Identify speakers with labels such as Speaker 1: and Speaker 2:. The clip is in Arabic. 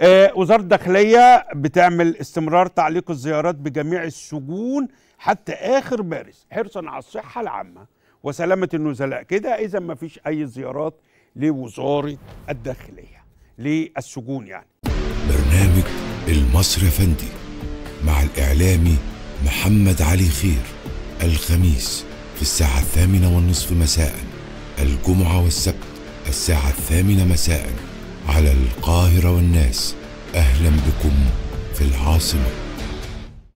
Speaker 1: آه، وزارة الداخلية بتعمل استمرار تعليق الزيارات بجميع السجون حتى آخر مارس. حرصا على الصحة العامة. وسلامة النزلاء. كده إذا ما فيش أي زيارات لوزارة الداخلية للسجون يعني.
Speaker 2: برنامج المصري فندي مع الإعلامي محمد علي خير الخميس في الساعة الثامنة والنصف مساء الجمعة والسبت الساعة الثامنة مساء. على القاهرة والناس. أهلا بكم في العاصمة.